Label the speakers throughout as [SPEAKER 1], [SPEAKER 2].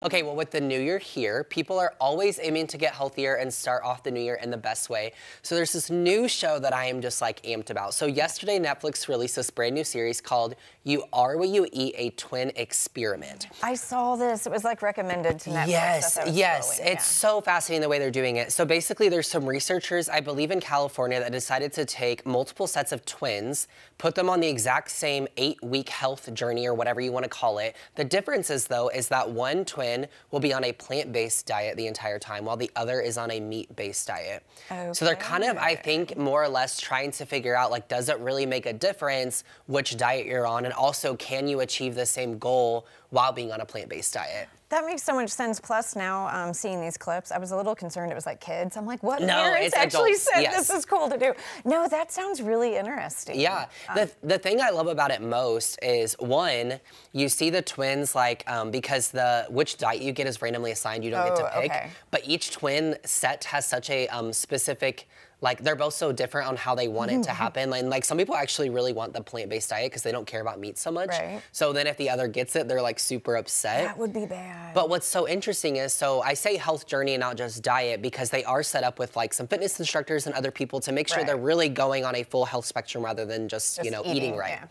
[SPEAKER 1] Okay, well, with the new year here, people are always aiming to get healthier and start off the new year in the best way. So there's this new show that I am just like amped about. So yesterday, Netflix released this brand new series called You Are What You Eat, a Twin Experiment.
[SPEAKER 2] I saw this. It was like recommended to Netflix.
[SPEAKER 1] Yes, yes. It's
[SPEAKER 2] yeah.
[SPEAKER 1] so fascinating the way they're doing it. So basically, there's some researchers, I believe in California, that decided to take multiple sets of twins, put them on the exact same eight week health journey or whatever you want to call it. The difference is, though, is that one twin will be on a plant-based diet the entire time while the other is on a meat-based diet. Okay. So they're kind of, I think, more or less trying to figure out like, does it really make a difference which diet you're on? And also, can you achieve the same goal while being on a plant-based diet?
[SPEAKER 2] That makes so much sense. Plus, now um, seeing these clips, I was a little concerned it was like kids. I'm like, what
[SPEAKER 1] no,
[SPEAKER 2] parents actually
[SPEAKER 1] adults.
[SPEAKER 2] said
[SPEAKER 1] yes.
[SPEAKER 2] this is cool to do? No, that sounds really interesting.
[SPEAKER 1] Yeah. Um, the, the thing I love about it most is one, you see the twins like um, because the which diet you get is randomly assigned. You don't
[SPEAKER 2] oh,
[SPEAKER 1] get to pick.
[SPEAKER 2] Okay.
[SPEAKER 1] But each twin set has such a um, specific like they're both so different on how they want it to mm-hmm. happen. Like, like some people actually really want the plant-based diet because they don't care about meat so much.
[SPEAKER 2] Right.
[SPEAKER 1] So then if the other gets it, they're like super upset.
[SPEAKER 2] That would be bad.
[SPEAKER 1] But what's so interesting is, so I say health journey and not just diet because they are set up with like some fitness instructors and other people to make sure
[SPEAKER 2] right.
[SPEAKER 1] they're really going on a full health spectrum rather than just,
[SPEAKER 2] just
[SPEAKER 1] you know,
[SPEAKER 2] eating,
[SPEAKER 1] eating right.
[SPEAKER 2] Yeah.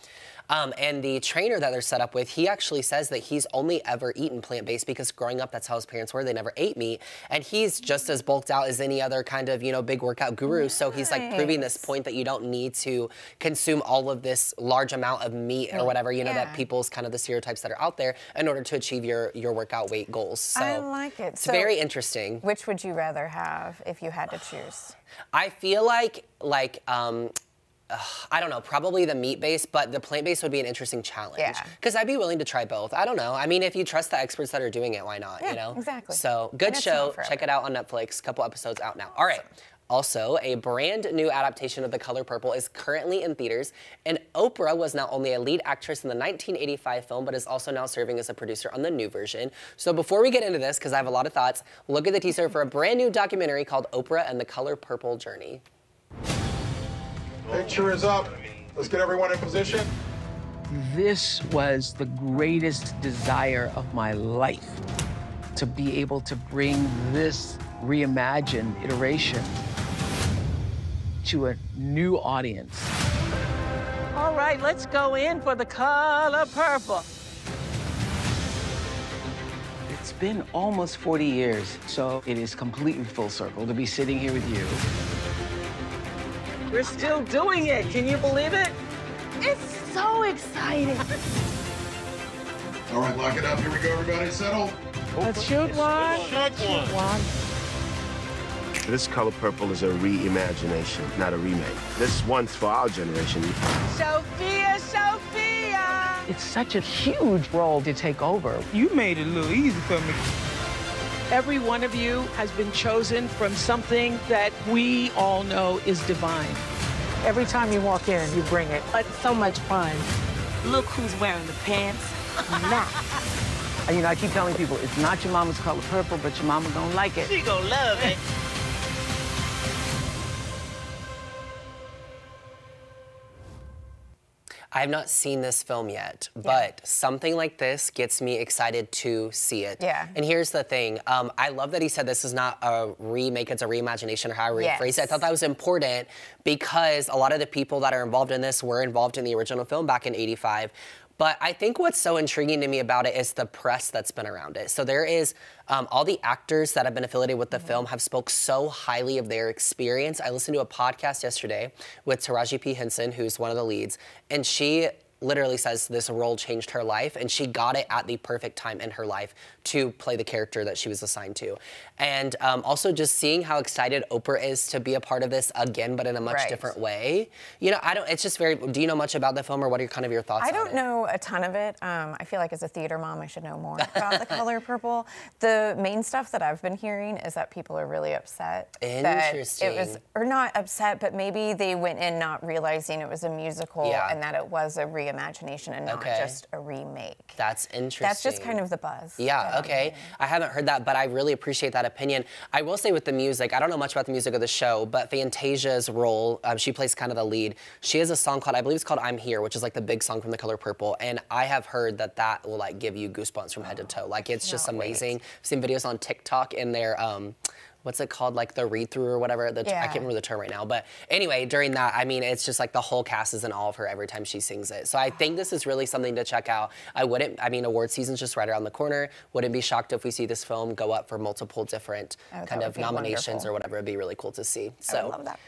[SPEAKER 1] Um, and the trainer that they're set up with, he actually says that he's only ever eaten plant-based because growing up, that's how his parents were. They never ate meat. And he's just as bulked out as any other kind of, you know, big workout guru. Nice. So he's like proving this point that you don't need to consume all of this large amount of meat or whatever, you know,
[SPEAKER 2] yeah.
[SPEAKER 1] that people's kind of the stereotypes that are out there in order to achieve your, your workout weight goals. So
[SPEAKER 2] I like it.
[SPEAKER 1] It's
[SPEAKER 2] so
[SPEAKER 1] very interesting.
[SPEAKER 2] Which would you rather have if you had to choose?
[SPEAKER 1] I feel like, like, um, uh, I don't know, probably the meat base, but the plant based would be an interesting challenge.
[SPEAKER 2] Yeah.
[SPEAKER 1] Because I'd be willing to try both. I don't know. I mean, if you trust the experts that are doing it, why not?
[SPEAKER 2] Yeah,
[SPEAKER 1] you know?
[SPEAKER 2] exactly.
[SPEAKER 1] So good show. Check it out on Netflix. Couple episodes out now. All right. Also, a brand new adaptation of The Color Purple is currently in theaters, and Oprah was not only a lead actress in the 1985 film, but is also now serving as a producer on the new version. So before we get into this, because I have a lot of thoughts, look at the teaser for a brand new documentary called Oprah and the Color Purple Journey.
[SPEAKER 3] Picture is up. Let's get everyone in position.
[SPEAKER 4] This was the greatest desire of my life to be able to bring this reimagined iteration to a new audience. All right, let's go in for the color purple. It's been almost 40 years, so it is completely full circle to be sitting here with you. We're still doing it. Can you believe it?
[SPEAKER 5] It's so exciting.
[SPEAKER 3] All right, lock it up. Here we go, everybody. Settle.
[SPEAKER 4] Let's shoot one.
[SPEAKER 5] Shoot one.
[SPEAKER 6] This color purple is a reimagination, not a remake. This one's for our generation.
[SPEAKER 4] Sophia, Sophia! It's such a huge role to take over.
[SPEAKER 7] You made it a little easy for me.
[SPEAKER 4] Every one of you has been chosen from something that we all know is divine. Every time you walk in, you bring it.
[SPEAKER 5] It's so much fun. Look who's wearing the pants now.
[SPEAKER 4] And, you know, I keep telling people, it's not your mama's color purple, but your mama gonna like it.
[SPEAKER 5] She gonna love it.
[SPEAKER 1] I have not seen this film yet, but something like this gets me excited to see it.
[SPEAKER 2] Yeah.
[SPEAKER 1] And here's the thing. Um, I love that he said this is not a remake, it's a reimagination or how I
[SPEAKER 2] Yes.
[SPEAKER 1] rephrase it. I thought that was important because a lot of the people that are involved in this were involved in the original film back in 85. But I think what's so intriguing to me about it is the press that's been around it. So there is um, all the actors that have been affiliated with the film have spoke so highly of their experience. I listened to a podcast yesterday with Taraji P. Henson, who's one of the leads, and she literally says this role changed her life and she got it at the perfect time in her life to play the character that she was assigned to. And um, also just seeing how excited Oprah is to be a part of this again, but in a much
[SPEAKER 2] Right.
[SPEAKER 1] different way. You know, I don't, it's just very, do you know much about the film or what are kind of your thoughts
[SPEAKER 2] I don't know a ton of it. Um, I feel like as a theater mom, I should know more about the color purple. The main stuff that I've been hearing is that people are really upset. That it was, or not upset, but maybe they went in not realizing it was a musical
[SPEAKER 1] Yeah.
[SPEAKER 2] and that it was a reimagination and not
[SPEAKER 1] Okay.
[SPEAKER 2] just a remake.
[SPEAKER 1] That's interesting.
[SPEAKER 2] That's just kind of the buzz.
[SPEAKER 1] Yeah, okay. I haven't heard that, but I really appreciate that opinion. I will say with the music, I don't know much about the music of the show, but Fantasia's role, um, she plays kind of the lead. She has a song called, I believe it's called I'm Here, which is like the big song from The Color Purple. And I have heard that that will like give you goosebumps from head to toe. Like it's just
[SPEAKER 2] cannot wait.
[SPEAKER 1] amazing. I've seen videos on TikTok and their, um, what's it called? Like the read through or whatever. The, I
[SPEAKER 2] Yeah.
[SPEAKER 1] can't remember the term right now. But anyway, during that, I mean, it's just like the whole cast is in awe of her every time she sings it. So I think this is really something to check out. I wouldn't, I mean, award season's just right around the corner. Wouldn't be shocked if we see this film go up for multiple different
[SPEAKER 2] Oh,
[SPEAKER 1] kind of nominations
[SPEAKER 2] wonderful.
[SPEAKER 1] or whatever. It'd be really cool to see.
[SPEAKER 2] I
[SPEAKER 1] So
[SPEAKER 2] would love that.